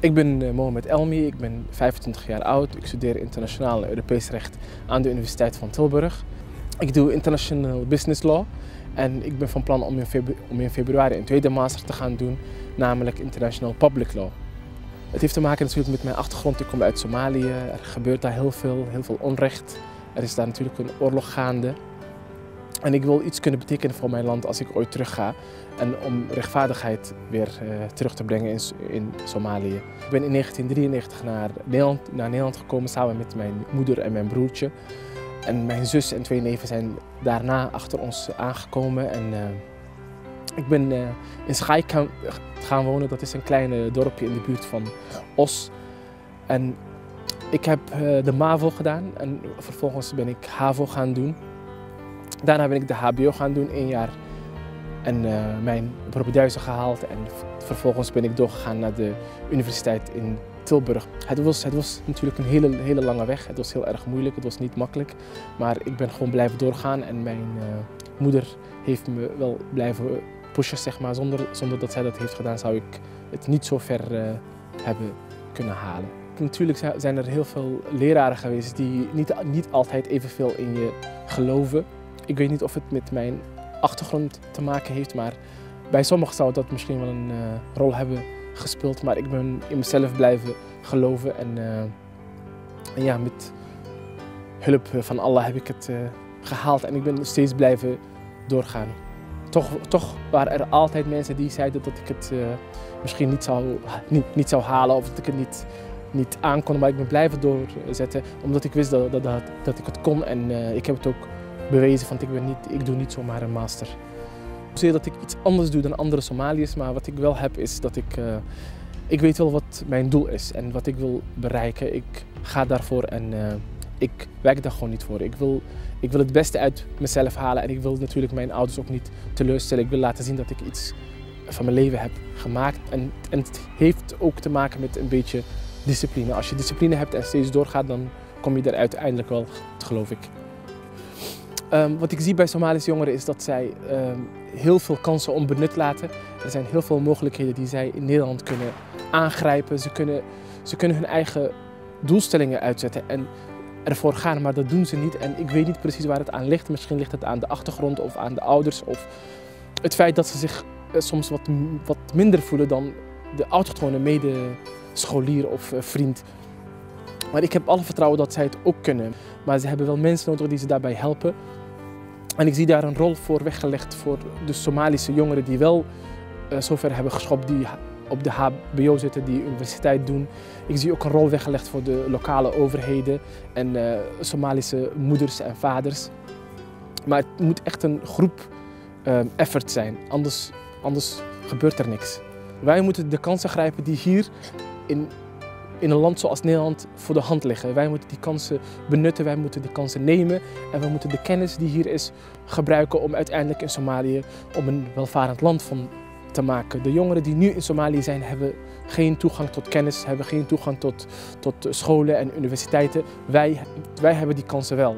Ik ben uh, Mohamed Elmi, ik ben 25 jaar oud. Ik studeer internationaal Europees recht aan de Universiteit van Tilburg. Ik doe international business law en ik ben van plan om in, om in februari een tweede master te gaan doen, namelijk international public law. Het heeft te maken natuurlijk met mijn achtergrond. Ik kom uit Somalië, er gebeurt daar heel veel, heel veel onrecht. Er is daar natuurlijk een oorlog gaande. En ik wil iets kunnen betekenen voor mijn land als ik ooit terug ga. En om rechtvaardigheid weer uh, terug te brengen in, in, Somalië. Ik ben in 1993 naar Nederland, naar Nederland gekomen samen met mijn moeder en mijn broertje. En mijn zus en twee neven zijn daarna achter ons aangekomen. En, uh, ik ben uh, in Schaik gaan wonen. Dat is een klein dorpje in de buurt van Os. En ik heb de MAVO gedaan en vervolgens ben ik HAVO gaan doen. Daarna ben ik de HBO gaan doen, één jaar. En uh, mijn propeduizen gehaald. En vervolgens ben ik doorgegaan naar de universiteit in Tilburg. Het was, het was natuurlijk een hele, hele lange weg. Het was heel erg moeilijk, het was niet makkelijk. Maar ik ben gewoon blijven doorgaan. En mijn uh, moeder heeft me wel blijven pushen, zeg maar. Zonder, zonder dat zij dat heeft gedaan, zou ik het niet zo ver uh, hebben kunnen halen. Natuurlijk zijn er heel veel leraren geweest die niet, niet altijd evenveel in je geloven. Ik weet niet of het met mijn achtergrond te maken heeft, maar bij sommigen zou dat misschien wel een uh, rol hebben gespeeld. Maar ik ben in mezelf blijven geloven en, en ja, met hulp van Allah heb ik het uh, gehaald en ik ben steeds blijven doorgaan. Toch, toch waren er altijd mensen die zeiden dat ik het misschien niet zou, niet, niet zou halen of dat ik het niet, niet aankon, maar ik ben blijven doorzetten omdat ik wist dat, dat, dat, dat ik het kon en ik heb het ook bewezen, want ik, ben niet, ik doe niet zomaar een master. Zozeer dat ik iets anders doe dan andere Somaliërs, maar wat ik wel heb is dat ik, uh, ik weet wel wat mijn doel is en wat ik wil bereiken. Ik ga daarvoor en uh, ik werk daar gewoon niet voor. Ik wil, ik wil het beste uit mezelf halen en ik wil natuurlijk mijn ouders ook niet teleurstellen. Ik wil laten zien dat ik iets van mijn leven heb gemaakt en, en het heeft ook te maken met een beetje discipline. Als je discipline hebt en steeds doorgaat, dan kom je er uiteindelijk wel, geloof ik. Um, wat ik zie bij Somalische jongeren is dat zij um, heel veel kansen onbenut laten. Er zijn heel veel mogelijkheden die zij in Nederland kunnen aangrijpen. Ze kunnen, ze kunnen hun eigen doelstellingen uitzetten en ervoor gaan, maar dat doen ze niet. En ik weet niet precies waar het aan ligt. Misschien ligt het aan de achtergrond of aan de ouders of het feit dat ze zich uh, soms wat, wat minder voelen dan de autochtone medescholier of uh, vriend. Maar ik heb alle vertrouwen dat zij het ook kunnen. Maar ze hebben wel mensen nodig die ze daarbij helpen. En ik zie daar een rol voor weggelegd voor de Somalische jongeren die wel uh, zover hebben geschopt, die op de HBO zitten, die universiteit doen. Ik zie ook een rol weggelegd voor de lokale overheden en uh, Somalische moeders en vaders. Maar het moet echt een groep uh, effort zijn, anders, anders gebeurt er niks. Wij moeten de kansen grijpen die hier in in een land zoals Nederland voor de hand liggen. Wij moeten die kansen benutten, wij moeten die kansen nemen en we moeten de kennis die hier is gebruiken om uiteindelijk in Somalië om een welvarend land van te maken. De jongeren die nu in Somalië zijn hebben geen toegang tot kennis, hebben geen toegang tot, tot scholen en universiteiten. Wij, wij hebben die kansen wel.